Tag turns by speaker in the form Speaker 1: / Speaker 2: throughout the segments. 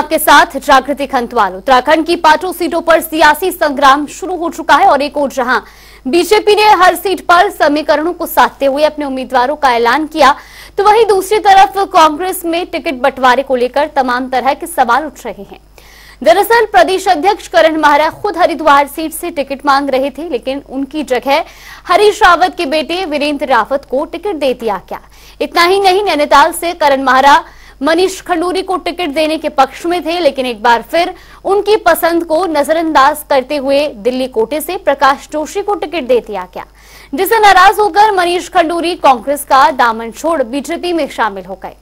Speaker 1: आपके साथ जागृति खंतवाल उत्तराखंड की पाँचों सीटों पर सियासी संग्राम शुरू हो चुका है और एक और जहाँ बीजेपी ने हर सीट पर समीकरणों को साधते हुए अपने उम्मीदवारों का ऐलान किया तो वहीं दूसरी तरफ़ कांग्रेस में टिकट बंटवारे को लेकर तमाम तरह के सवाल उठ रहे हैं। दरअसल प्रदेश अध्यक्ष करण महारा खुद हरिद्वार सीट से टिकट मांग रहे थे, लेकिन उनकी जगह हरीश रावत के बेटे वीरेंद्र रावत को टिकट दे दिया गया। इतना ही नहीं, नैनीताल से करण महारा मनीष खंडूरी को टिकट देने के पक्ष में थे, लेकिन एक बार फिर उनकी पसंद को नजरअंदाज करते हुए दिल्ली कोटे से प्रकाश जोशी को टिकट दे दिया गया जिसे नाराज़ होकर मनीष खंडूरी कांग्रेस का दामन छोड़ बीजेपी में शामिल हो गए।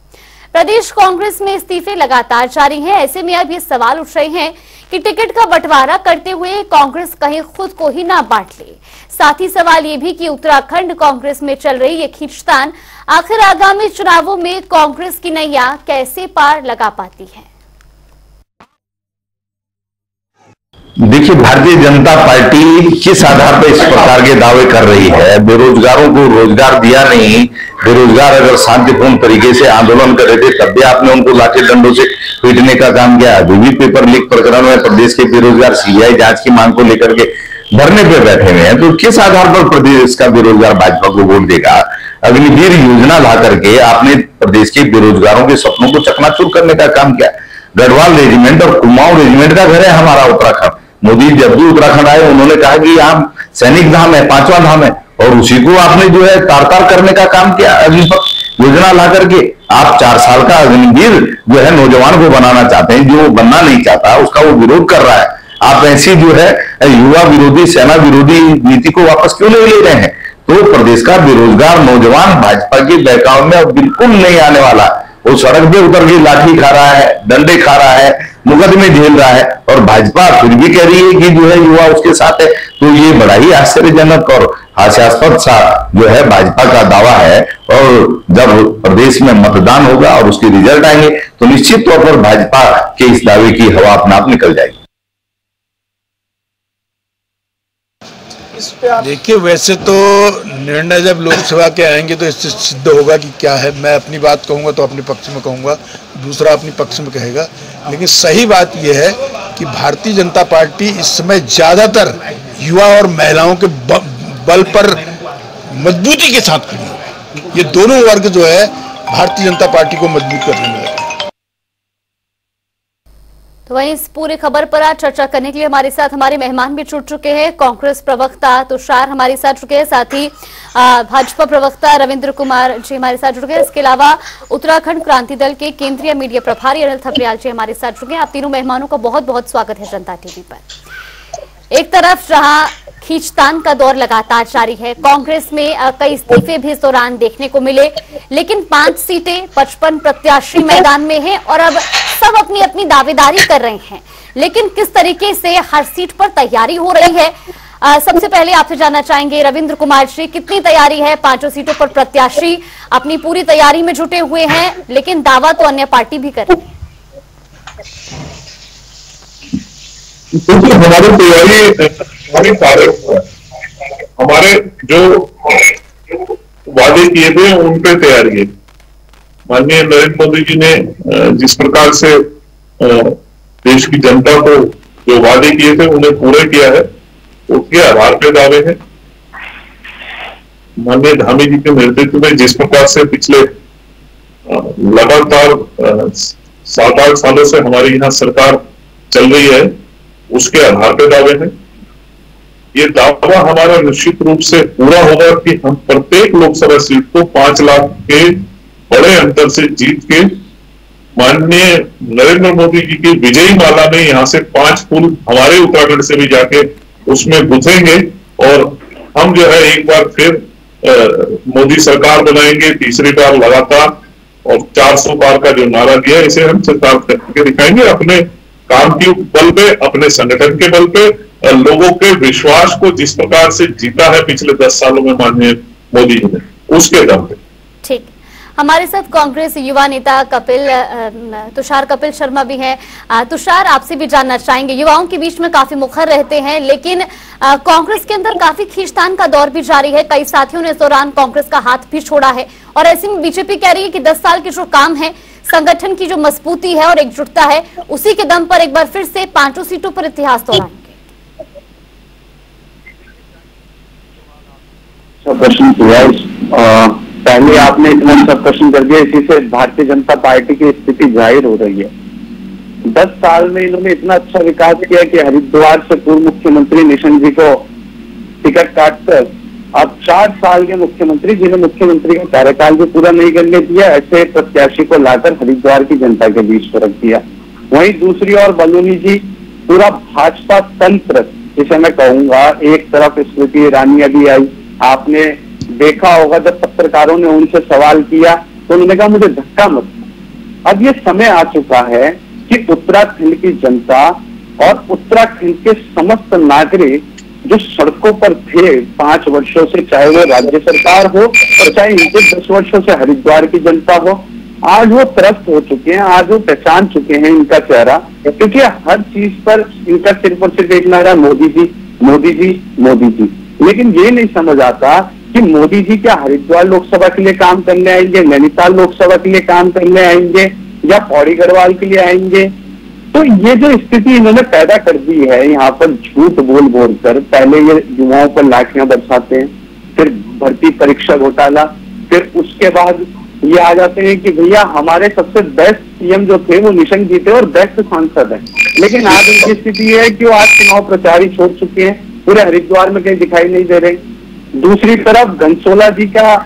Speaker 1: प्रदेश कांग्रेस में इस्तीफे लगातार जारी हैं। ऐसे में अब ये सवाल उठ रहे हैं कि टिकट का बंटवारा करते हुए कांग्रेस कहीं खुद को ही ना बांट ले। साथ ही सवाल ये भी कि उत्तराखंड कांग्रेस में चल रही ये खींचतान, आखिर आगामी चुनावों में कांग्रेस की नैया कैसे पार लगा पाती है?
Speaker 2: देखिए, भारतीय जनता पार्टी किस आधार पर इस प्रकार के दावे कर रही है? बेरोजगारों को रोज़गार दिया नहीं, बेरोजगार अगर शांतिपूर्ण तरीके से आंदोलन कर रहे थे, तब भी आपने उनको लाठी डंडों से पीटने का काम किया। अभी भी पेपर लीक प्रकरण में प्रदेश के बेरोजगार सीबीआई जाँच की मांग को लेकर के धरने पे बैठे हुए हैं। तो किस आधार पर प्रदेश का बेरोजगार भाजपा को वोट देगा? अग्निवीर योजना ला करके आपने प्रदेश के बेरोजगारों के सपनों को चकनाचूर करने का काम किया। गढ़वाल रेजिमेंट और कुमाऊं रेजिमेंट का घर है हमारा उत्तराखंड। मोदी जब भी उत्तराखंड आए, उन्होंने कहा कि यहाँ सैनिक धाम है, पांचवा धाम है, और उसी को आपने जो है तार तार करने का काम किया अग्निपथ योजना ला करके। आप चार साल का अग्निवीर जो है नौजवान को बनाना चाहते हैं, जो बनना नहीं चाहता, उसका वो विरोध कर रहा है। आप ऐसी जो है युवा विरोधी, सेना विरोधी नीति को वापस क्यों नहीं ले रहे हैं? तो प्रदेश का बेरोजगार नौजवान भाजपा के बहकाव में बिल्कुल नहीं आने वाला वो सड़क पे उतर के लाठी खा रहा है डंडे खा रहा है मुकदमे झेल रहा है और भाजपा फिर भी कह रही है कि जो है युवा उसके साथ है। तो ये बड़ा ही आश्चर्यजनक और हास्यास्पद सा जो है भाजपा का दावा है और जब प्रदेश में मतदान होगा और उसके रिज़ल्ट आएँगे तो निश्चित तौर पर भाजपा के इस दावे की हवा अपना आप निकल जाएगी।
Speaker 3: देखिए वैसे तो निर्णय जब लोकसभा के आएँगे तो इससे सिद्ध होगा कि क्या है। मैं अपनी बात कहूँगा तो अपने पक्ष में कहूँगा, दूसरा अपने पक्ष में कहेगा। लेकिन सही बात यह है कि भारतीय जनता पार्टी इस समय ज़्यादातर युवा और महिलाओं के बल पर मजबूती के साथ खड़ी है ये दोनों वर्ग जो है, भारतीय जनता पार्टी को मज़बूत करने में
Speaker 1: तो वहीं इस पूरी खबर पर आज चर्चा करने के लिए हमारे साथ हमारे मेहमान भी जुट चुके हैं। कांग्रेस प्रवक्ता तुषार हमारे साथ चुके हैं, साथ ही भाजपा प्रवक्ता रविंद्र कुमार जी हमारे साथ जुड़ गए इसके अलावा उत्तराखंड क्रांति दल के केंद्रीय मीडिया प्रभारी अनिल थपरियाल जी हमारे साथ जुड़ गए आप तीनों मेहमानों का बहुत बहुत स्वागत है जनता टीवी पर। एक तरफ़ जहाँ खींचतान का दौर लगातार जारी है कांग्रेस में कई इस्तीफे भी इस दौरान देखने को मिले लेकिन पाँच सीटें पचपन प्रत्याशी मैदान में हैं और अब सब अपनी अपनी दावेदारी कर रहे हैं। लेकिन किस तरीके से हर सीट पर तैयारी हो रही है आ, सबसे पहले आपसे जानना चाहेंगे रविंद्र कुमार जी कितनी तैयारी है? पाँचों सीटों पर प्रत्याशी अपनी पूरी तैयारी में जुटे हुए हैं लेकिन दावा तो अन्य पार्टी भी कर रही है।
Speaker 4: हमारी तैयारी हमारे कार्य हमारे जो वादे किए थे, उन पे तैयारी है माननीय नरेंद्र मोदी जी ने जिस प्रकार से देश की जनता को जो वादे किए थे, उन्हें पूरे किया है उसके आधार पे दावे हैं? माननीय धामी जी के नेतृत्व में जिस प्रकार से पिछले लगातार सात आठ सालों से हमारी यहाँ सरकार चल रही है उसके आधार पर दावे हैं। ये दावा हमारा निश्चित रूप से पूरा होगा कि हम प्रत्येक लोकसभा सीट को पाँच लाख के बड़े अंतर से जीत के माननीय नरेंद्र मोदी जी की विजयी माला में यहाँ से पाँच फूल हमारे उत्तराखंड से भी जाके उसमें गुथेंगे और हम जो है एक बार फिर मोदी सरकार बनाएँगे, तीसरी बार लगातार और 400 पार का जो नारा दिया इसे हम सरकार करके दिखाएँगे। अपने काम के बल पे, अपने संगठन के बल पे लोगों के विश्वास को जिस प्रकार से जीता है पिछले दस सालों में माननीय मोदी जी ने, उसके दम पे।
Speaker 1: ठीक। हमारे साथ कांग्रेस युवा नेता कपिल तुषार कपिल शर्मा भी हैं। तुषार, आपसे भी जानना चाहेंगे। युवाओं के बीच में काफ़ी मुखर रहते हैं, लेकिन कांग्रेस के अंदर काफ़ी खींचतान का दौर भी जारी है। कई साथियों ने इस दौरान कांग्रेस का हाथ भी छोड़ा है। और ऐसे में बीजेपी कह रही है कि 10 साल के जो काम है संगठन की जो मजबूती है और एकजुटता है, उसी के दम पर एक बार फिर से पाँचों सीटों पर इतिहास दोहराएँगे।
Speaker 5: प्रश्न किया पहले आपने इतना अच्छा प्रश्न कर दिया, इसी से भारतीय जनता पार्टी की स्थिति ज़ाहिर हो रही है। दस साल में इन्होंने इतना अच्छा विकास किया कि हरिद्वार से पूर्व मुख्यमंत्री निशंक जी को टिकट काटकर अब चार साल के मुख्यमंत्री, जिन्हें मुख्यमंत्री का कार्यकाल भी पूरा नहीं करने दिया, ऐसे प्रत्याशी को लाकर हरिद्वार की जनता के बीच रख दिया वहीं दूसरी ओर बलूनी जी, पूरा भाजपा तंत्र, जिसे मैं कहूँगा, एक तरफ़ स्मृति ईरानी अभी आई आपने देखा होगा, जब पत्रकारों ने उनसे सवाल किया तो उन्होंने कहा, मुझे धक्का मत। अब ये समय आ चुका है कि उत्तराखंड की जनता और उत्तराखंड के समस्त नागरिक जो सड़कों पर थे पाँच वर्षों से, चाहे वो राज्य सरकार हो और चाहे इनके दस वर्षों से हरिद्वार की जनता हो, आज वो त्रस्त हो चुके हैं, आज वो पहचान चुके हैं इनका चेहरा। क्योंकि हर चीज़ पर इनका सिर्फ़ और सिर्फ़ एक नारा, मोदी जी मोदी जी मोदी जी। लेकिन ये नहीं समझ आता कि मोदी जी क्या हरिद्वार लोकसभा के लिए काम करने आएँगे, नैनीताल लोकसभा के लिए काम करने आएँगे, या पौड़ी गढ़वाल के लिए आएँगे तो ये जो स्थिति इन्होंने पैदा कर दी है, यहाँ पर झूठ बोल बोल कर पहले ये युवाओं पर लाठियाँ बरसाते हैं, फिर भर्ती परीक्षा घोटाला, फिर उसके बाद ये आ जाते हैं कि भैया, हमारे सबसे बेस्ट सीएम जो थे, वो निशंक जी थे और बेस्ट सांसद है। लेकिन आज उनकी स्थिति ये है कि वो आज चुनाव प्रचार ही छोड़ चुके हैं, पूरे हरिद्वार में कहीं दिखाई नहीं दे रहे। दूसरी तरफ़ घनसोला जी का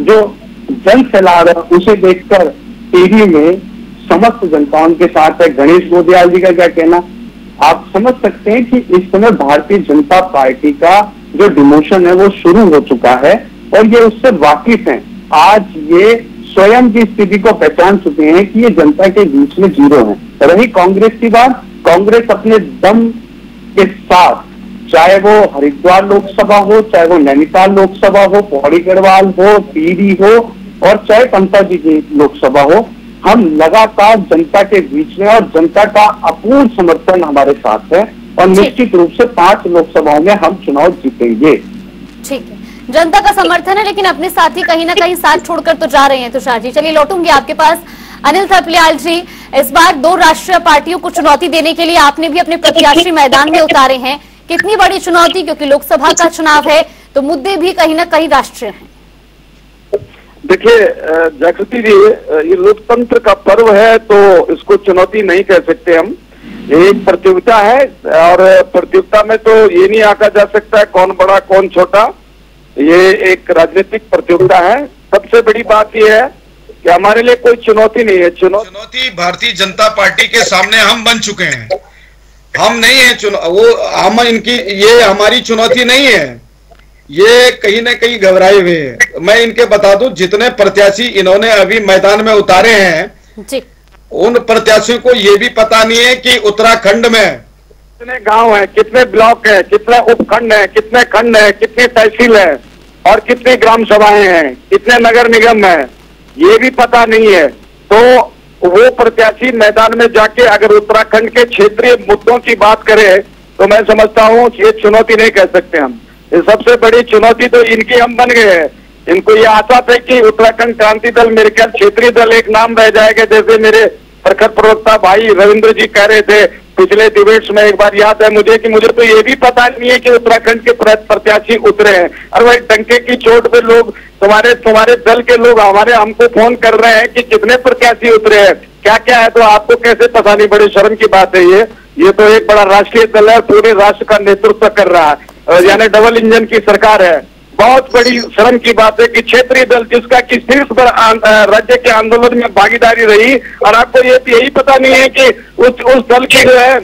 Speaker 5: जो जन फैला रहा उसे देखकर टीवी में समस्त जनता उनके साथ है। गणेश गोदियाल जी का क्या कहना? आप समझ सकते हैं कि इस समय भारतीय जनता पार्टी का जो डिमोशन है वो शुरू हो चुका है और ये उससे वाकिफ हैं। आज ये स्वयं की स्थिति को पहचान चुके हैं कि ये जनता के बीच में ज़ीरो है। रही कांग्रेस की बात, कांग्रेस अपने दम के साथ, चाहे वो हरिद्वार लोकसभा हो, चाहे वो नैनीताल लोकसभा हो, पौड़ी गढ़वाल हो टीडी हो, और चाहे पंता जी की लोकसभा हो हम लगातार जनता के बीच में और जनता का अपूर्ण समर्थन हमारे साथ है और निश्चित रूप से पाँच लोकसभाओं में हम चुनाव जीतेंगे।
Speaker 1: ठीक है। जनता का समर्थन है लेकिन अपने साथी कहीं ना कहीं साथ छोड़कर तो जा रहे हैं तुषार जी। चलिए लौटूँगी आपके पास। अनिल थपलियाल जी इस बार दो राष्ट्रीय पार्टियों को चुनौती देने के लिए आपने भी अपने प्रत्याशी मैदान में उतारे हैं। कितनी बड़ी चुनौती क्योंकि लोकसभा का चुनाव है तो मुद्दे भी कहीं ना कहीं राष्ट्रीय हैं।
Speaker 6: देखिए जागृति जी ये लोकतंत्र का पर्व है तो इसको चुनौती नहीं कह सकते हम। ये एक प्रतियोगिता है, और प्रतियोगिता में तो ये नहीं आका जा सकता है कौन बड़ा, कौन छोटा। ये एक राजनीतिक प्रतियोगिता है। सबसे बड़ी बात ये है कि हमारे लिए कोई चुनौती नहीं है। चुनौती
Speaker 7: चुनौती भारतीय जनता पार्टी के सामने हम बन चुके हैं। हम नहीं है चुनौ वो हम इनकी ये हमारी चुनौती नहीं है। ये कहीं ना कहीं घबराए हुए हैं। मैं इनके बता दूँ जितने प्रत्याशी इन्होंने अभी मैदान में उतारे हैं
Speaker 1: जी।
Speaker 7: उन प्रत्याशियों को ये भी पता नहीं है कि उत्तराखंड में
Speaker 6: कितने गाँव हैं कितने ब्लॉक हैं कितने उपखंड हैं कितने खंड हैं कितनी तहसील है और कितनी ग्राम सभाएँ हैं कितने नगर निगम है ये भी पता नहीं है। तो वो प्रत्याशी मैदान में जाके अगर उत्तराखंड के क्षेत्रीय मुद्दों की बात करे तो मैं समझता हूँ ये चुनौती नहीं कह सकते हम। सबसे बड़ी चुनौती तो इनकी हम बन गए हैं। इनको ये आशा थे कि उत्तराखंड क्रांति दल मेरे ख्याल क्षेत्रीय दल एक नाम रह जाएगा। जैसे मेरे प्रखर प्रवक्ता भाई रविंद्र जी कह रहे थे, पिछले डिबेट्स में एक बार याद है मुझे कि मुझे तो ये भी पता नहीं है कि उत्तराखंड के प्रत्याशी उतरे हैं। और वही डंके की चोट पे लोग, तुम्हारे तुम्हारे दल के लोग हमारे हमको फ़ोन कर रहे हैं कि कितने प्रत्याशी उतरे हैं। क्या क्या है तो आपको कैसे पता नहीं? बड़ी शर्म की बात है ये। ये तो एक बड़ा राष्ट्रीय दल है पूरे राष्ट्र का नेतृत्व कर रहा है। यानी डबल इंजन की सरकार है। बहुत बड़ी शर्म की बात है कि क्षेत्रीय दल जिसका कि शीर्ष पर राज्य के आंदोलन में भागीदारी रही और आपको ये यही पता नहीं है कि उस उस दल के जो है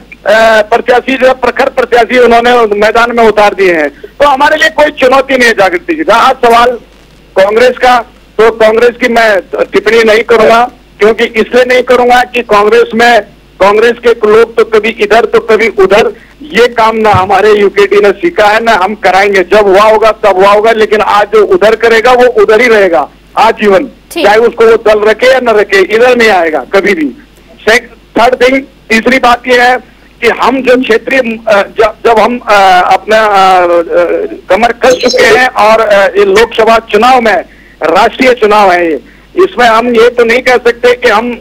Speaker 6: प्रत्याशी जो प्रखर प्रत्याशी उन्होंने मैदान में उतार दिए हैं। तो हमारे लिए कोई चुनौती नहीं है जागृति जी आज सवाल कांग्रेस का तो कांग्रेस की मैं टिप्पणी नहीं करूँगा क्योंकि इसलिए नहीं करूँगा कि कांग्रेस में कांग्रेस के लोग तो कभी इधर तो कभी उधर। ये काम ना हमारे यूकेटी ने सीखा है ना हम कराएँगे। जब हुआ होगा तब हुआ होगा लेकिन आज जो उधर करेगा वो उधर ही रहेगा। आजीवन चाहे उसको वो दल रखे या न रखे इधर नहीं आएगा कभी भी। थर्ड थिंग तीसरी बात यह है कि हम जो क्षेत्रीय जब जब हम अपना कमर कस चुके हैं और ये लोकसभा चुनाव में राष्ट्रीय चुनाव है ये। इसमें हम ये तो नहीं कह सकते कि हम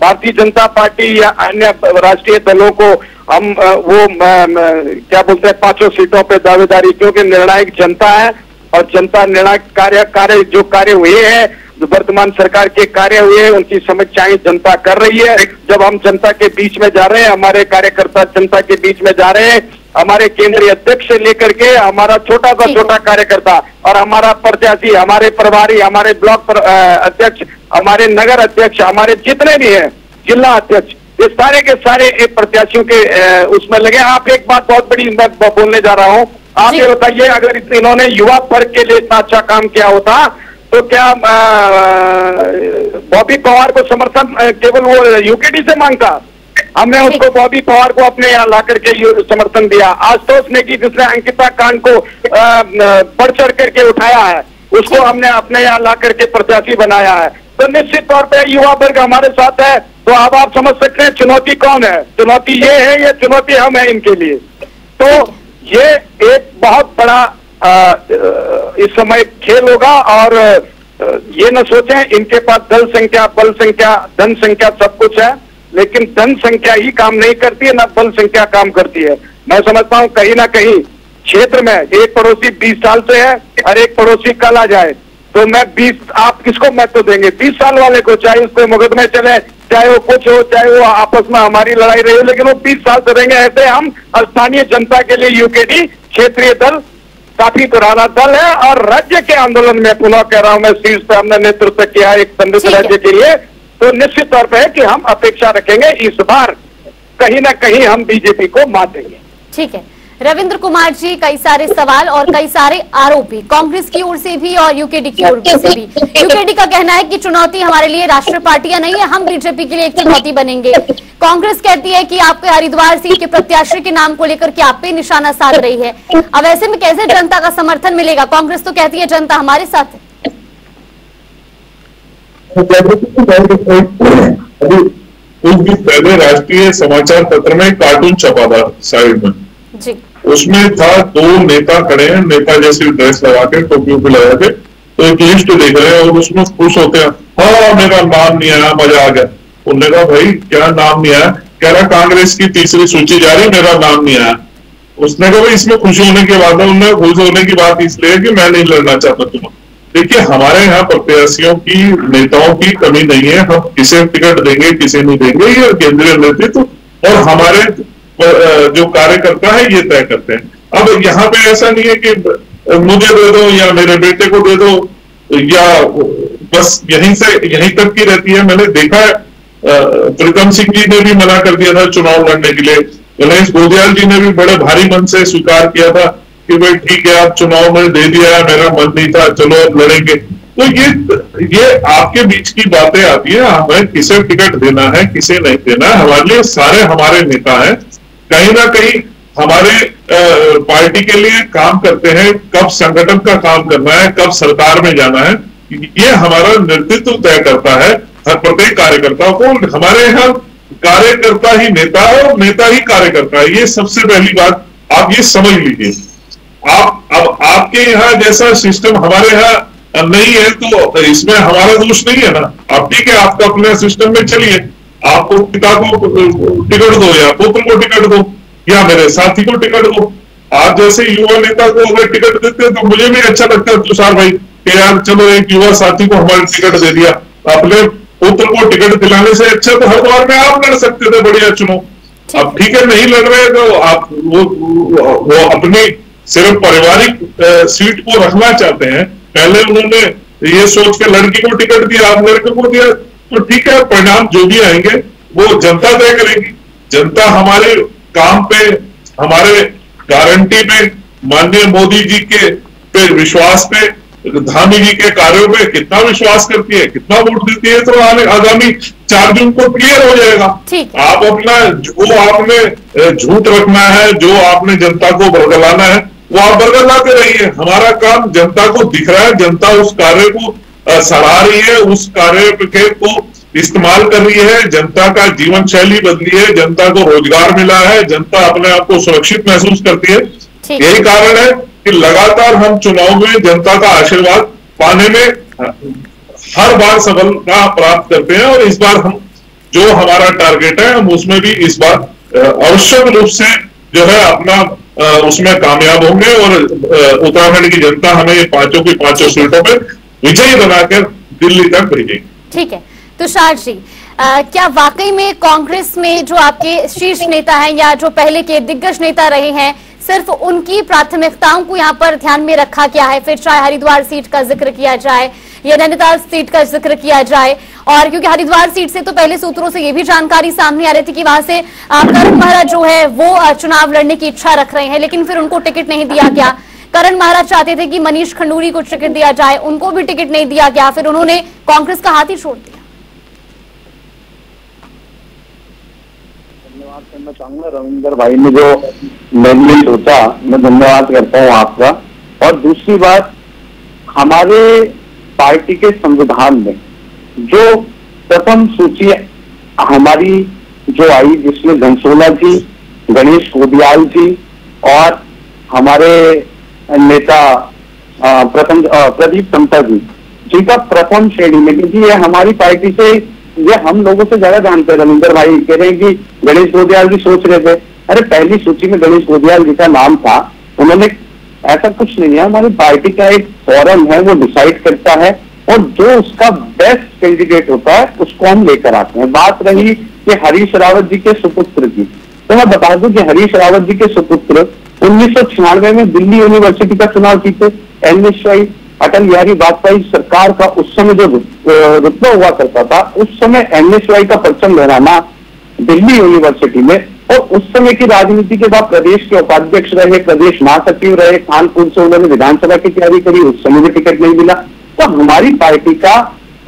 Speaker 6: भारतीय जनता पार्टी या अन्य राष्ट्रीय दलों को हम वो क्या बोलते हैं, पाँचों सीटों पे दावेदारी, क्योंकि निर्णायक जनता है और जनता निर्णायक कार्य कार्य, जो कार्य हुए हैं, वर्तमान सरकार के कार्य हुए हैं, उनकी समीक्षाएँ जनता कर रही है। जब हम जनता के बीच में जा रहे हैं, हमारे कार्यकर्ता जनता के बीच में जा रहे हैं हमारे केंद्रीय अध्यक्ष से लेकर के हमारा छोटा सा छोटा कार्यकर्ता और हमारा प्रत्याशी हमारे प्रभारी हमारे ब्लॉक अध्यक्ष हमारे नगर अध्यक्ष हमारे जितने भी हैं जिला अध्यक्ष ये सारे के सारे एक प्रत्याशियों के उसमें लगे आप एक बात बहुत बड़ी मैं बोलने जा रहा हूँ। आप ये बताइए अगर इन्होंने युवा वर्ग के लिए इतना अच्छा काम किया होता तो क्या बॉबी पवार को समर्थन केवल वो यूकेडी से माँगता? हमने उसको बॉबी पवार को अपने यहाँ ला करके समर्थन दिया। आशुतोष ने की जिसने अंकिता कांड को बढ़ चढ़ करके उठाया है उसको हमने अपने यहाँ ला करके प्रत्याशी बनाया है। तो निश्चित तौर पर युवा वर्ग हमारे साथ है तो अब आप समझ सकते हैं चुनौती कौन है। चुनौती ये है ये चुनौती हम है इनके लिए। तो ये एक बहुत बड़ा इस समय खेल होगा और ये न सोचें इनके पास दल संख्या बल संख्या धन संख्या सब कुछ है। लेकिन धन संख्या ही काम नहीं करती है ना बल संख्या काम करती है। मैं समझता हूँ कहीं ना कहीं क्षेत्र में एक पड़ोसी 20 साल से है और एक पड़ोसी कल आ जाए। तो मैं 20 आप किसको महत्व देंगे? 20 साल वाले को चाहे उस पर मुकदमे चले चाहे वो कुछ हो चाहे वो आपस में हमारी लड़ाई रही हो लेकिन वो 20 साल से रहेंगे। ऐसे हम स्थानीय जनता के लिए यूकेडी क्षेत्रीय दल काफ़ी पुराना दल है और राज्य के आंदोलन में पुनः कह रहा हूँ मैं शीर्ष पे हमने नेतृत्व किया एक समृद्ध राज्य के लिए। तो निश्चित तौर पे है कि हम अपेक्षा रखेंगे इस बार कहीं ना कहीं हम बीजेपी को मात देंगे।
Speaker 1: ठीक है। रविंद्र कुमार जी, कई सारे सवाल और कई सारे आरोप भी कांग्रेस की ओर से भी और यूकेडी की ओर से भी। यूकेडी का कहना है कि चुनौती हमारे लिए राष्ट्रीय पार्टियाँ नहीं है, हम बीजेपी के लिए एक चुनौती बनेंगे। कांग्रेस कहती है कि आपके हरिद्वार सीट के प्रत्याशी के नाम को लेकर के आप पे निशाना साध रही है। अब ऐसे में कैसे जनता का समर्थन मिलेगा? कांग्रेस तो कहती है, जनता हमारे साथ है।
Speaker 4: अभी कुछ दिन पहले राष्ट्रीय समाचार पत्र में कार्टून छपा था साइड में। उसमें था दो नेता खड़े हैं नेता जैसी ड्रेस लगा के टोपी वोपी लगा के तो एक लिस्ट देख रहे हैं और उसमें खुश होते हैं हाँ मेरा नाम नहीं आया मज़ा आ गया। उन्होंने कहा भाई क्या नाम नहीं आया? कह रहा कांग्रेस की तीसरी सूची जा रही मेरा नाम नहीं आया। उसने कहा भाई इसमें खुश होने की बात है उन्हें खुश होने की बात इसलिए कि मैं नहीं लड़ना चाहता तुम देखिए, हमारे यहाँ प्रत्याशियों की, नेताओं की कमी नहीं है। हम किसे टिकट देंगे, किसे नहीं देंगे, ये केंद्रीय नेतृत्व और हमारे जो कार्यकर्ता है, ये तय करते हैं। अब यहाँ पे ऐसा नहीं है कि मुझे दे दो या मेरे बेटे को दे दो, या बस यहीं से, यहीं तक की रहती है। मैंने देखा प्रीतम सिंह जी ने भी मना कर दिया था चुनाव लड़ने के लिए। गणेश गोदियाल जी ने भी बड़े भारी मन से स्वीकार किया था। कि भाई ठीक है, आप चुनाव में दे दिया मेरा मन नहीं था, चलो अब लड़ेंगे। तो ये ये आपके बीच की बातें आती है, हमें किसे टिकट देना है, किसे नहीं देना है, हमारे लिए सारे हमारे नेता हैं। कहीं ना कहीं हमारे पार्टी के लिए काम करते हैं, कब संगठन का काम करना है, कब सरकार में जाना है, ये हमारा नेतृत्व तय करता है, हर प्रत्येक कार्यकर्ता को हमारे यहाँ कार्यकर्ता ही नेता है और नेता ही कार्यकर्ता है, ये सबसे पहली बात, आप ये समझ लीजिए। आप अब आपके यहाँ जैसा सिस्टम हमारे यहाँ नहीं है तो इसमें हमारा दोष नहीं है ना? आप ठीक है आपका अपने सिस्टम में चलिए। आपको पिता को टिकट दो या पुत्र को टिकट दो या मेरे साथी को टिकट दो। आप जैसे युवा नेता को अगर टिकट देते हैं तो मुझे भी अच्छा लगता है तुषार भाई कि यार चलो एक युवा साथी को हमारे टिकट दे दिया। अपने पुत्र को टिकट दिलाने से अच्छा तो हर बार में आप लड़ सकते थे बढ़िया चुनाव अब ठीक है नहीं लड़ रहे तो आप वो वो अपनी सिर्फ़ पारिवारिक सीट को रखना चाहते हैं। पहले उन्होंने ये सोच के लड़की को टिकट दिया आप लड़के को दिया तो ठीक है परिणाम जो भी आएँगे वो जनता तय करेगी। जनता हमारे काम पे हमारे गारंटी पे माननीय मोदी जी के पे विश्वास पे धामी जी के कार्यों पे कितना विश्वास करती है कितना वोट देती है तो आने आगामी चार जून को क्लियर हो जाएगा। आप अपना जो आपने झूठ रखना है जो आपने जनता को बरगलाना है वो आप बरगलाते रहिए। हमारा काम जनता को दिख रहा है। जनता उस कार्य को सराह रही है उस कार्य के को इस्तेमाल कर रही है। जनता का जीवन शैली बदली है। जनता को रोज़गार मिला है। जनता अपने आप को सुरक्षित महसूस करती है। यही कारण है कि लगातार हम चुनाव में जनता का आशीर्वाद पाने में हर बार सफलता प्राप्त करते हैं और इस बार हम जो हमारा टारगेट है हम उसमें भी इस बार आवश्यक रूप से जो है अपना उसमें कामयाब होंगे और उत्तराखंड की जनता हमें पाँचों की पाँचों सीटों पर विजयी बनाकर दिल्ली तक भेजेगी।
Speaker 1: ठीक है तुषार जी अ, क्या वाकई में कांग्रेस में जो आपके शीर्ष नेता हैं या जो पहले के दिग्गज नेता रहे हैं सिर्फ़ उनकी प्राथमिकताओं को यहाँ पर ध्यान में रखा गया है फिर चाहे हरिद्वार सीट का ज़िक्र किया जाए या नैनीताल सीट का ज़िक्र किया जाए। और क्योंकि हरिद्वार सीट से तो पहले सूत्रों से ये भी जानकारी सामने आ रही थी कि वहाँ से करण महरा जो है, वो चुनाव लड़ने की इच्छा रख रहे हैं, लेकिन फिर उनको टिकट नहीं दिया गया। करण महाराज चाहते थे कि मनीष खंडूरी को टिकट दिया जाए, उनको भी टिकट नहीं दिया गया, फिर उन्होंने कांग्रेस का हाथ ही छोड़ दिया।
Speaker 5: धन्यवाद करना चाहूँगा, रविंदर भाई ने जो निर्णय सोचा, मैं धन्यवाद करता हूँ आपका। और दूसरी बात, हमारे पार्टी के संविधान में जो प्रथम सूची हमारी जो आई, जिसमें घनसोला जी, गणेश कोडियाल जी और हमारे नेता प्रथम प्रदीप समता जी, जिनका प्रथम श्रेणी में, क्योंकि ये हमारी पार्टी से, ये हम लोगों से ज़्यादा जानते हैं रविंदर भाई कह रहे हैं कि गणेश गोदियाल जी सोच रहे थे। अरे, पहली सूची में गणेश गोदियाल जी का नाम था, उन्होंने ऐसा कुछ नहीं है। हमारी पार्टी का एक फॉरम है, वो डिसाइड करता है और जो उसका बेस्ट कैंडिडेट होता है, उसको हम लेकर आते हैं। बात रही कि हरीश रावत जी के सुपुत्र की। तो मैं बता दूँ कि हरीश रावत जी के सुपुत्र उन्नीस सौ छियानवे में दिल्ली यूनिवर्सिटी का चुनाव जीते। एनएसआई अटल बिहारी वाजपेयी सरकार का उस समय जो रुत- रुतबा हुआ करता था, उस समय एनएसआई का परचम लहराना दिल्ली यूनिवर्सिटी में और उस समय की राजनीति के बाद प्रदेश के उपाध्यक्ष रहे, प्रदेश महासचिव रहे कानपुर से उन्होंने विधानसभा की तैयारी करी, उस समय भी टिकट नहीं मिला। तो हमारी पार्टी का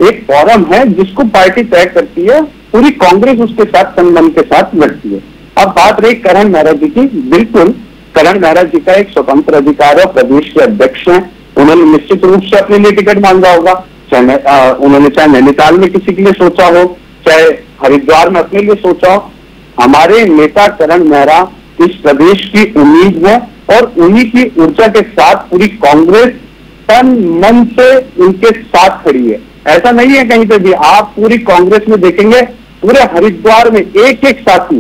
Speaker 5: एक फॉरम है जिसको पार्टी तय करती है, पूरी कांग्रेस उसके साथ, संबंध के साथ लड़ती है। अब बात रही करण मेहरा जी की, बिल्कुल, करण मेहरा जी का एक स्वतंत्र अधिकार है प्रदेश के अध्यक्ष हैं। उन्होंने निश्चित रूप से अपने लिए टिकट मांगा होगा। चाहे उन्होंने, चाहे नैनीताल में किसी के लिए सोचा हो, चाहे हरिद्वार में अपने लिए सोचा हो हमारे नेता करण मेहरा इस प्रदेश की उम्मीद है और उन्हीं की ऊर्जा के साथ पूरी कांग्रेस तन मन से उनके साथ खड़ी है। ऐसा नहीं है कहीं पे भी। आप पूरी कांग्रेस में देखेंगे, पूरे हरिद्वार में एक एक साथी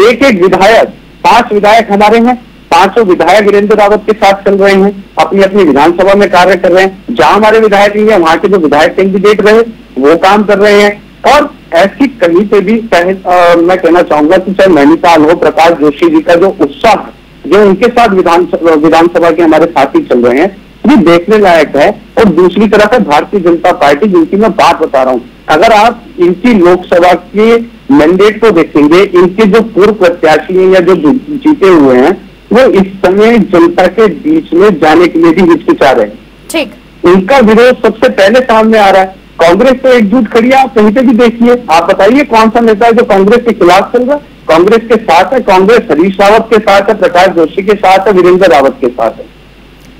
Speaker 5: एक एक विधायक, पाँच विधायक हमारे हैं, पाँचों विधायक वीरेंद्र रावत के साथ चल रहे हैं अपनी अपनी विधानसभा में कार्य कर रहे हैं। जहाँ हमारे विधायक नहीं है, वहाँ के जो विधायक कैंडिडेट रहे वो काम कर रहे हैं। और ऐसी कहीं पे भी अ, मैं कहना चाहूँगा कि चाहे नैनीताल हो प्रकाश जोशी जी का जो उत्साह जो उनके साथ विधानसभा विधानसभा के हमारे साथी चल रहे हैं ये देखने लायक है। और दूसरी तरफ़ है भारतीय जनता पार्टी जिनकी मैं बात बता रहा हूँ। अगर आप इनकी लोकसभा के मैंडेट को देखेंगे इनके जो पूर्व प्रत्याशी हैं या जो जीते हुए हैं वो इस समय जनता के बीच में जाने के लिए भी हिचकिचा रहे हैं।
Speaker 1: ठीक।
Speaker 5: उनका विरोध सबसे पहले सामने आ रहा है। कांग्रेस तो एकजुट खड़ी है आप कहीं पे भी देखिए। आप बताइए कौन सा नेता है जो कांग्रेस के खिलाफ चल रहा है? कांग्रेस के साथ है कांग्रेस हरीश रावत के साथ है प्रकाश जोशी के साथ है वीरेंद्र रावत के साथ है।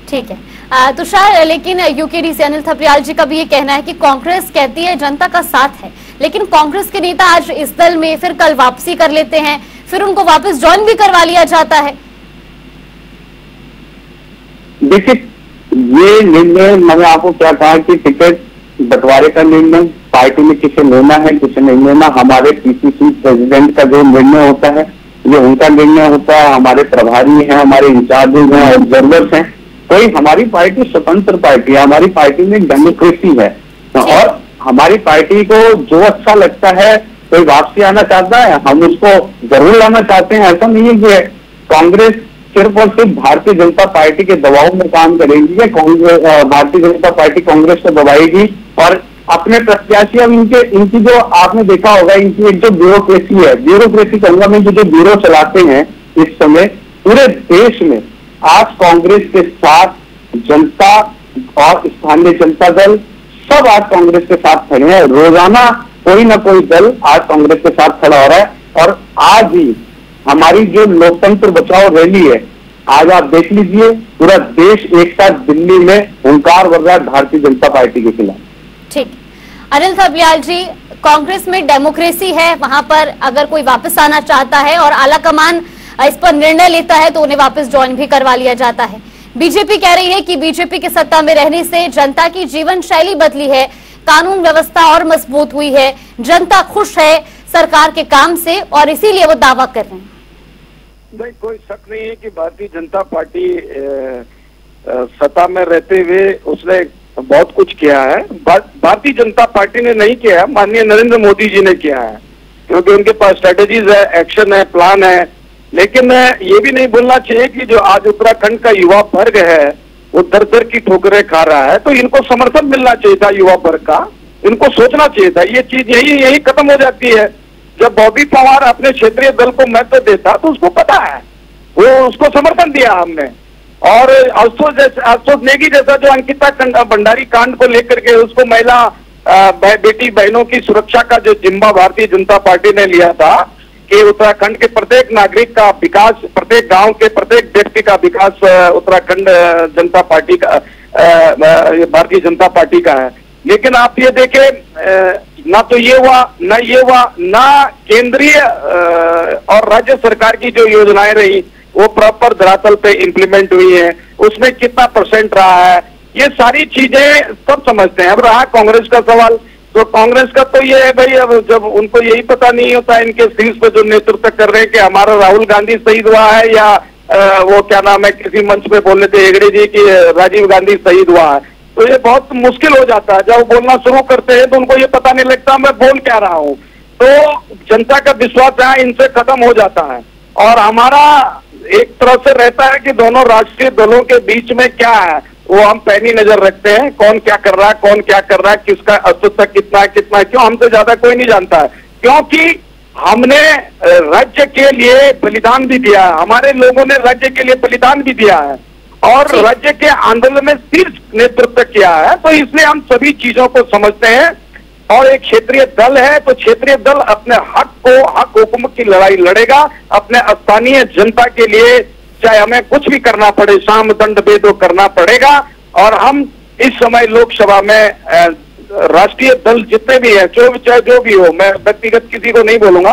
Speaker 1: ठीक है। अ, तुषार लेकिन यूकेडी से अनिल थपलियाल जी का भी ये कहना है कि कांग्रेस कहती है जनता का साथ है लेकिन कांग्रेस के नेता आज इस दल में फिर कल वापसी कर लेते हैं फिर उनको वापस ज्वाइन भी करवा लिया जाता है।
Speaker 5: देखिए ये निर्णय मैंने आपको क्या कहा कि टिकट बंटवारे का निर्णय, पार्टी में किसे लेना है, किसे नहीं लेना, हमारे पीसीसी प्रेसिडेंट का जो निर्णय होता है, ये उनका निर्णय होता है, हमारे प्रभारी हैं, हमारे इंचार्जेज हैं ऑब्जर्वर्स हैं, कोई हमारी पार्टी स्वतंत्र पार्टी है, हमारी पार्टी में डेमोक्रेसी है। और हमारी पार्टी को जो अच्छा लगता है, कोई वापसी आना चाहता है, हम उसको ज़रूर लाना चाहते हैं, ऐसा नहीं है कि कांग्रेस सिर्फ़ और सिर्फ़ भारतीय जनता पार्टी के दबाव में काम करेगी, या भारतीय जनता पार्टी कांग्रेस को दबाएगी। और अपने प्रत्याशी अब इनके, इनकी जो आपने देखा होगा, इनकी एक जो ब्यूरोक्रेसी है ब्यूरोक्रेसी कहूँगा मैं जो ब्यूरो चलाते हैं इस समय, पूरे देश में आज कांग्रेस के साथ जनता और स्थानीय जनता दल सब आज कांग्रेस के साथ खड़े हैं। रोज़ाना कोई ना कोई दल आज कांग्रेस के साथ खड़ा हो रहा है। और आज ही हमारी जो लोकतंत्र बचाओ रैली है, आज आप देख लीजिए, पूरा देश एक साथ दिल्ली में हंकार है, भारतीय जनता पार्टी के खिलाफ।
Speaker 1: अनिल थपलियाल जी कांग्रेस में डेमोक्रेसी है वहाँ पर अगर कोई वापस आना चाहता है और आला कमान इस पर निर्णय लेता है तो उन्हें वापस ज्वाइन भी करवा लिया जाता है। बीजेपी कह रही है कि बीजेपी के सत्ता में रहने से जनता की जीवन शैली बदली है कानून व्यवस्था और मज़बूत हुई है जनता खुश है सरकार के काम से और इसीलिए वो दावा कर रहे हैं।
Speaker 6: नहीं कोई शक नहीं है कि भारतीय जनता पार्टी अ, अ, सत्ता में रहते हुए उसने बहुत कुछ किया है। भारतीय जनता पार्टी ने नहीं किया है। माननीय नरेंद्र मोदी जी ने किया है। क्योंकि उनके पास स्ट्रेटेजीज है एक्शन है प्लान है। लेकिन ये भी नहीं बोलना चाहिए कि जो आज उत्तराखंड का युवा वर्ग है, वो दर दर की ठोकरें खा रहा है। तो इनको समर्थन मिलना चाहिए था युवा वर्ग का। इनको सोचना चाहिए था। ये चीज़ यही यही खत्म हो जाती है। जब बॉबी पवार अपने क्षेत्रीय दल को महत्व देता तो उसको पता है। वो उसको समर्थन दिया हमने। और आशुतोष नेगी जैसा जो अंकिता भंडारी कांड को लेकर के उसको महिला बेटी बहनों की सुरक्षा का जो जिम्मा भारतीय जनता पार्टी ने लिया था कि उत्तराखंड के प्रत्येक नागरिक का विकास, प्रत्येक गाँव के प्रत्येक व्यक्ति का विकास उत्तराखंड जनता पार्टी का भारतीय जनता पार्टी का है। लेकिन आप ये देखें ना तो ये हुआ, ना ये हुआ, ना केंद्रीय और राज्य सरकार की जो योजनाएँ रही वो प्रॉपर धरातल पे इम्प्लीमेंट हुई है, उसमें कितना परसेंट रहा है, ये सारी चीज़ें सब समझते हैं। अब रहा कांग्रेस का सवाल तो कांग्रेस का तो ये है भाई, अब जब उनको यही पता नहीं होता इनके शीर्ष पे जो नेतृत्व कर रहे हैं कि हमारा राहुल गांधी शहीद हुआ है या वो क्या नाम है, किसी मंच पे बोल रहे थे हेगड़े जी की राजीव गांधी शहीद हुआ है। तो ये बहुत मुश्किल हो जाता है। जब बोलना शुरू करते हैं तो उनको ये पता नहीं लगता मैं बोल क्या रहा हूँ। तो जनता का विश्वास है इनसे खत्म हो जाता है। और हमारा एक तरह से रहता है कि दोनों राष्ट्रीय दलों के बीच में क्या है? वो हम पैनी नज़र रखते हैं कौन क्या कर रहा है कौन क्या कर रहा है किसका अस्तित्व कितना है कितना है क्यों हमसे ज़्यादा कोई नहीं जानता है। क्योंकि हमने राज्य के लिए बलिदान भी दिया है हमारे लोगों ने राज्य के लिए बलिदान भी दिया है और राज्य के आंदोलन में शीर्ष नेतृत्व किया है तो इसलिए हम सभी चीज़ों को समझते हैं। और एक क्षेत्रीय दल है तो क्षेत्रीय दल अपने हक को, हक हुकुम की लड़ाई लड़ेगा। अपने स्थानीय जनता के लिए चाहे हमें कुछ भी करना पड़े शाम दंड भेदो करना पड़ेगा। और हम इस समय लोकसभा में राष्ट्रीय दल जितने भी हैं, जो भी, चाहे जो भी हो, मैं व्यक्तिगत किसी को नहीं बोलूँगा,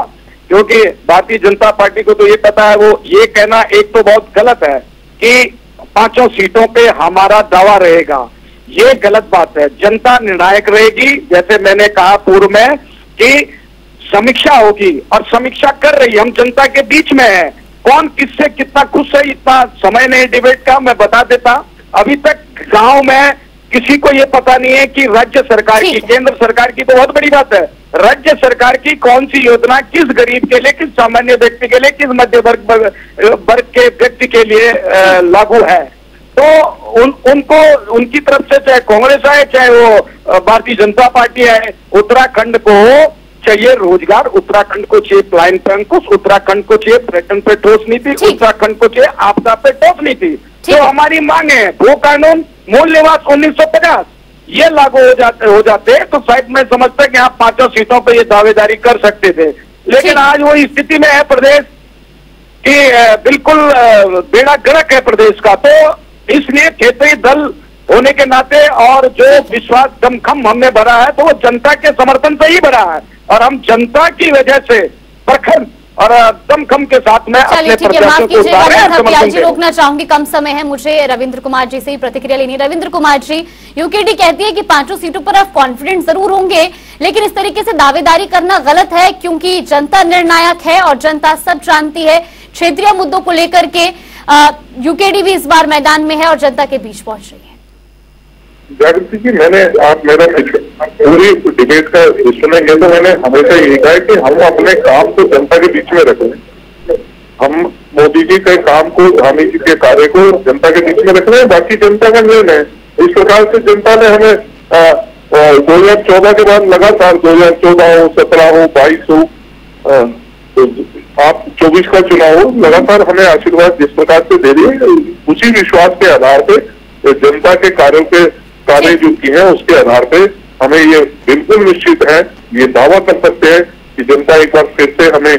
Speaker 6: क्योंकि भारतीय जनता पार्टी को तो ये पता है, वो ये कहना एक तो बहुत गलत है कि पाँचों सीटों पे हमारा दावा रहेगा। ये गलत बात है। जनता निर्णायक रहेगी जैसे मैंने कहा पूर्व में कि समीक्षा होगी और समीक्षा कर रही हम जनता के बीच में है। कौन किससे कितना खुश है इतना समय नहीं डिबेट का मैं बता देता। अभी तक गाँव में किसी को ये पता नहीं है कि राज्य सरकार की केंद्र सरकार की तो बहुत बड़ी बात है। राज्य सरकार की कौन सी योजना किस गरीब के लिए किस सामान्य व्यक्ति के लिए किस मध्य वर्ग वर्ग के व्यक्ति के लिए लागू है? तो उन उनको उनकी तरफ़ से चाहे कांग्रेस आए चाहे वो भारतीय जनता पार्टी आए उत्तराखंड को चाहिए रोज़गार उत्तराखंड को चाहिए प्लाइन पे अंकुश उत्तराखंड को चाहिए पर्यटन पे ठोस नीति। उत्तराखंड को चाहिए आपदा पे ठोस नीति। जो हमारी मांग है वो कानून मूल निवास 1950 ये लागू हो जाते हो जाते तो शायद मैं समझता कि आप पाँचों सीटों पर ये दावेदारी कर सकते थे। लेकिन आज वो स्थिति में है प्रदेश कि बिल्कुल बेड़ा गर्क है प्रदेश का तो इसलिए क्षेत्रीय दल होने के नाते और जो विश्वास दमखम हमने भरा है तो वो जनता के समर्थन से ही भरा है। और हम जनता की वजह से प्रखर और दमखम के साथ में अपने प्रत्याशियों को
Speaker 1: रोकना चाहूँगी कम समय है मुझे रविंद्र कुमार जी से ही प्रतिक्रिया लेनी है। रविंद्र कुमार जी यूकेडी कहती है कि पाँचों सीटों पर आप कॉन्फिडेंट ज़रूर होंगे लेकिन इस तरीके से दावेदारी करना गलत है क्योंकि जनता निर्णायक है और जनता सब जानती है। क्षेत्रीय मुद्दों को लेकर के यूकेडी भी इस बार मैदान में है और जनता के बीच पहुँच रही है
Speaker 8: जागृति जी, मैंने, आप मेरा पूरी डिबेट का सुनेंगे तो मैंने हमेशा यही कहा कि हम अपने काम को जनता के बीच में रखें हम मोदी जी के काम को, धामी जी के कार्य को जनता के बीच में रख रहे हैं, बाकी जनता का निर्णय है। इस प्रकार से जनता ने हमें दो हज़ार चौदह के बाद लगातार दो हज़ार चौदह हो, सत्रह हो, बाईस हो तो आप चौबीस का चुनाव हो लगातार हमें आशीर्वाद जिस प्रकार से दे रही है उसी विश्वास के आधार पे जनता के कार्यों के कार्य जो किए हैं उसके आधार पे हमें ये बिल्कुल निश्चित है ये दावा कर सकते हैं कि जनता एक बार फिर से हमें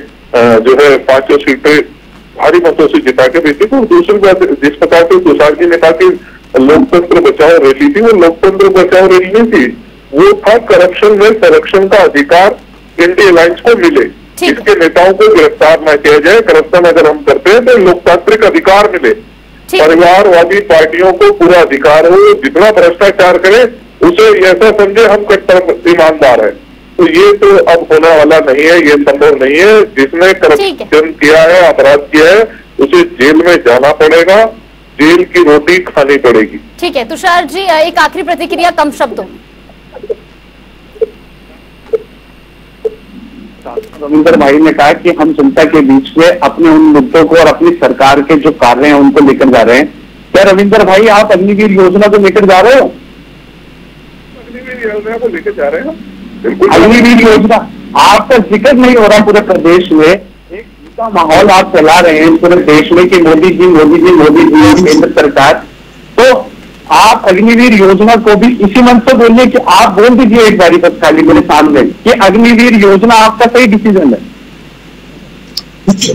Speaker 8: जो है पाँचों सीटें भारी मतों से जिता के भेजी और दूसरी बात जिस प्रकार से तुषार जी ने कहा कि लोकतंत्र बचाओ रैली थी वो लोकतंत्र बचाओ रैली नहीं थी वो था करप्शन में संरक्षण का अधिकार इंडिया अलायंस को मिले। इसके नेताओं को गिरफ़्तार न किया जाए करप्शन अगर हम करते हैं तो लोकतांत्रिक अधिकार मिले। परिवारवादी पार्टियों को पूरा अधिकार हो जितना भ्रष्टाचार करे उसे ऐसा समझे हम कट्टर ईमानदार है। तो ये तो अब होने वाला नहीं है ये संभव नहीं है। जिसने करप्शन किया है अपराध किया है उसे जेल में जाना पड़ेगा। जेल की रोटी खानी पड़ेगी।
Speaker 1: ठीक है तुषार जी एक आखिरी प्रतिक्रिया कम शब्दों में।
Speaker 5: रविंदर भाई ने कहा कि हम जनता के बीच में अपने उन मुद्दों को और अपनी सरकार के जो कार्य हैं उनको लेकर जा रहे हैं। क्या रविंदर भाई आप अग्निवीर योजना को लेकर जा रहे हो?
Speaker 8: अग्निवीर योजना को लेकर जा रहे हैं बिल्कुल।
Speaker 5: अग्निवीर योजना? आपका ज़िक्र नहीं हो रहा पूरे प्रदेश में। एक माहौल आप चला रहे हैं पूरे देश में कि मोदी जी मोदी जी मोदी जी केंद्र सरकार आप अग्निवीर योजना को भी इसी मन से बोलिए कि आप बोल दीजिए एक बारी खाली मेरे सामने कि अग्निवीर योजना आपका सही डिसीज़न है।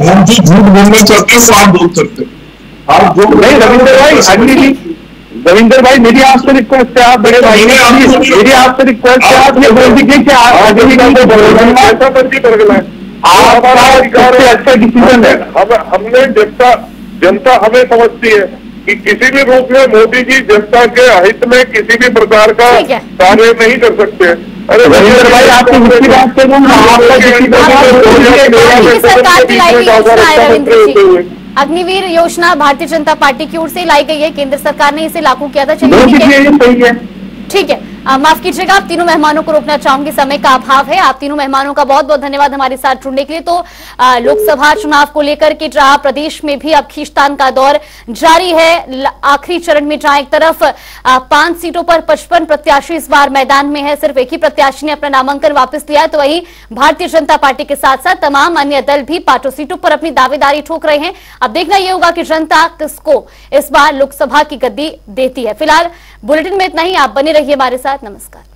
Speaker 8: हम जो झूठ बोलना चाहते हैं आप बोल सकते हैं? आप जो
Speaker 5: नहीं रविंदर भाई अग्निवीर रविंदर भाई मेरी आपसे रिक्वेस्ट है आप बड़े भाई मेरी आपसे रिक्वेस्ट है आप ये बोल दीजिए कि आप अग्निवीर को
Speaker 8: कर गया है।
Speaker 5: आपका सबसे अच्छा डिसीज़न है।
Speaker 8: हमने जनता जनता हमें समझती है। कि किसी भी रूप में मोदी जी जनता के हित में किसी भी प्रकार का कार्य नहीं कर सकते। अरे
Speaker 5: रविंद्र भाई आपकी दूसरी बात
Speaker 1: है अग्निवीर योजना भारतीय जनता पार्टी की ओर से लाई गई है केंद्र सरकार ने इसे लागू किया था चलिए ठीक है।
Speaker 5: सही है।
Speaker 1: ठीक है। आ, माफ़ कीजिएगा, आप तीनों मेहमानों को रोकना चाहूँगी, समय का अभाव है। आप तीनों मेहमानों का बहुत बहुत धन्यवाद हमारे साथ जुड़ने के लिए। तो लोकसभा चुनाव को लेकर के जहाँ प्रदेश में भी अब खींचतान का दौर जारी है। आखिरी चरण में जहाँ एक तरफ़ पाँच सीटों पर पचपन प्रत्याशी इस बार मैदान में है, सिर्फ़ एक ही प्रत्याशी ने अपना नामांकन वापस लिया तो वहीं भारतीय जनता पार्टी के साथ साथ तमाम अन्य दल भी पाँचों सीटों पर अपनी दावेदारी ठोक रहे हैं। अब देखना यह होगा कि जनता किसको इस बार लोकसभा की गद्दी देती है। फ़िलहाल बुलेटिन में इतना ही, आप बने रहिए हमारे साथ। नमस्कार।